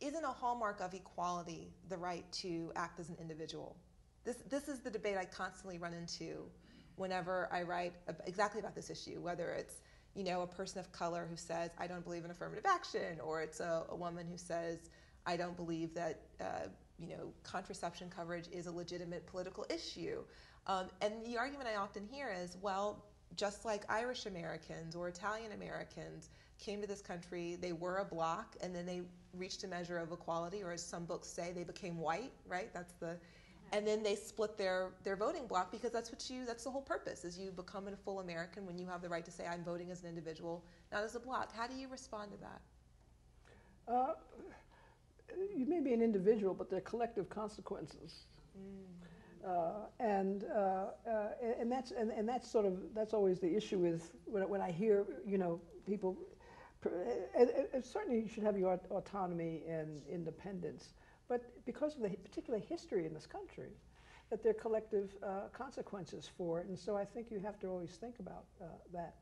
isn't a hallmark of equality the right to act as an individual? This, this is the debate I constantly run into whenever I write exactly about this issue, whether it's you know, a person of color who says, I don't believe in affirmative action, or it's a, a woman who says, I don't believe that, uh, you know, contraception coverage is a legitimate political issue. Um, and the argument I often hear is, well, just like Irish Americans or Italian Americans came to this country, they were a block, and then they reached a measure of equality, or as some books say, they became white, right? That's the and then they split their, their voting block because that's what you that's the whole purpose is you become a full American when you have the right to say I'm voting as an individual, not as a block. How do you respond to that? Uh, you may be an individual, but there are collective consequences. Mm. Uh, and, uh, uh and that's and, and that's sort of that's always the issue with when, when I hear you know people certainly you should have your autonomy and independence but because of the particular history in this country, that there are collective uh, consequences for it. And so I think you have to always think about uh, that.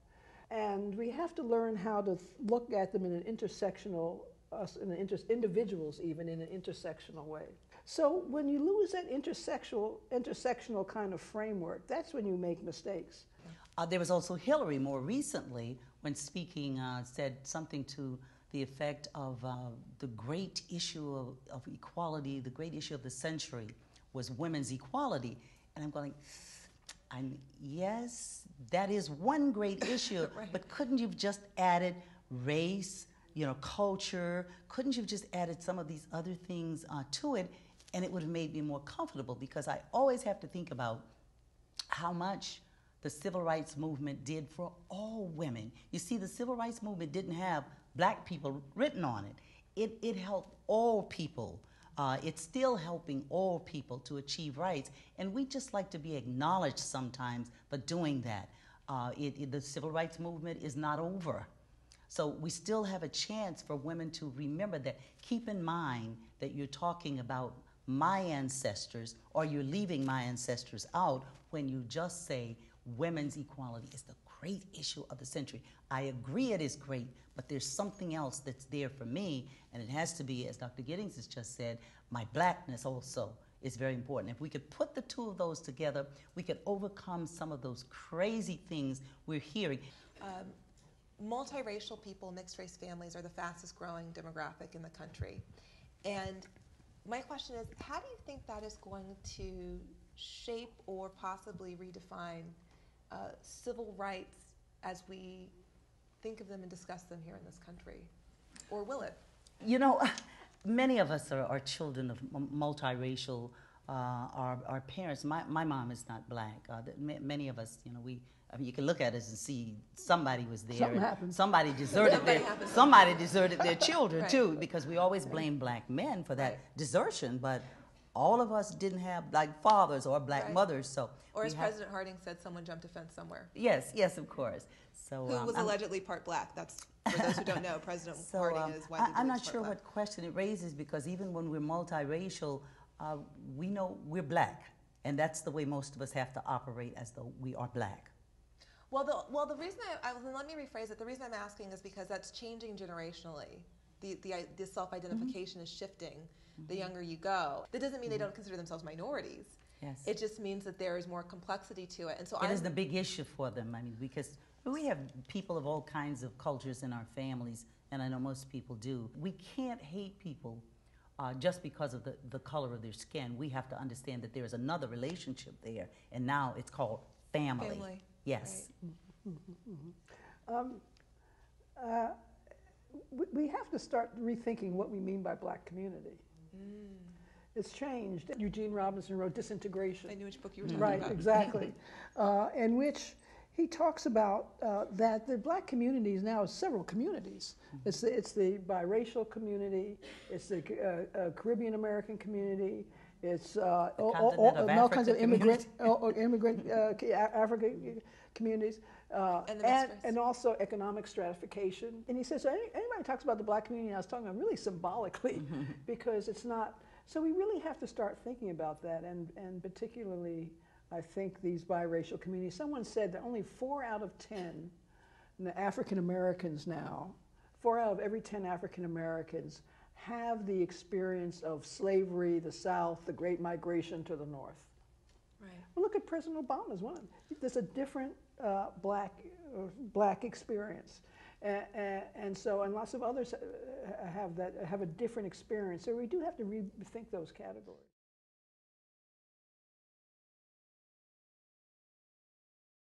And we have to learn how to look at them in an intersectional, us in an inter individuals even in an intersectional way. So when you lose that intersectional, intersectional kind of framework, that's when you make mistakes. Uh, there was also Hillary more recently when speaking uh, said something to the effect of uh, the great issue of, of, equality, the great issue of the century was women's equality. And I'm going, I'm, yes, that is one great issue, right. but couldn't you have just added race, you know, culture? Couldn't you have just added some of these other things uh, to it? And it would have made me more comfortable because I always have to think about how much the civil rights movement did for all women. You see, the civil rights movement didn't have black people written on it. It, it helped all people. Uh, it's still helping all people to achieve rights. And we just like to be acknowledged sometimes for doing that. Uh, it, it, the civil rights movement is not over. So we still have a chance for women to remember that. Keep in mind that you're talking about my ancestors or you're leaving my ancestors out when you just say women's equality is the great issue of the century. I agree it is great, but there's something else that's there for me, and it has to be, as Dr. Giddings has just said, my blackness also is very important. If we could put the two of those together, we could overcome some of those crazy things we're hearing. Um, multiracial people, mixed race families are the fastest growing demographic in the country. And my question is how do you think that is going to shape or possibly redefine uh, civil rights as we think of them and discuss them here in this country? Or will it? You know, many of us are, are children of multiracial. Uh, our, our parents, my, my mom is not black. Uh, many of us, you know, we, I mean, you can look at us and see somebody was there. Something happened. Somebody deserted their, somebody deserted their children right. too, because we always blame black men for that right. desertion. But all of us didn't have like fathers or black right. mothers, so. Or as President Harding said, someone jumped a fence somewhere. Yes, yes, of course. So who um, was I'm, allegedly part black? That's for those who don't know. President so, Harding um, is widely I, am not sure what question it raises because even when we're multiracial, uh, we know we're black, and that's the way most of us have to operate as though we are black. Well, the well the reason I, I let me rephrase it. The reason I'm asking is because that's changing generationally. The the, the self identification mm-hmm. is shifting the mm-hmm. younger you go. That doesn't mean they don't mm-hmm. consider themselves minorities. Yes. It just means that there is more complexity to it. And so it is the big issue for them. I mean, because we have people of all kinds of cultures in our families, and I know most people do. We can't hate people uh, just because of the, the color of their skin. We have to understand that there is another relationship there, and now it's called family. Family. Yes. Right. Mm-hmm. Um, uh, we have to start rethinking what we mean by black community. Mm. It's changed. Eugene Robinson wrote Disintegration. I knew which book you were talking right, about. Right, exactly. uh, in which he talks about uh, that the black community is now several communities. Mm-hmm. It's, the, it's the biracial community, it's the uh, uh Caribbean American community, it's uh, all, all, all kinds of immigrant, immigrant uh, African communities. Uh, and, and, and, also economic stratification. And he says, so any, anybody talks about the black community, I was talking about really symbolically mm-hmm. because it's not, so we really have to start thinking about that and, and particularly, I think, these biracial communities. Someone said that only four out of 10 African Americans now, four out of every 10 African Americans have the experience of slavery, the South, the Great Migration to the North. Right. Well, look at President Obama's one. There's a different uh, black uh, black experience, and, and so and lots of others uh, have that have a different experience. So we do have to rethink those categories.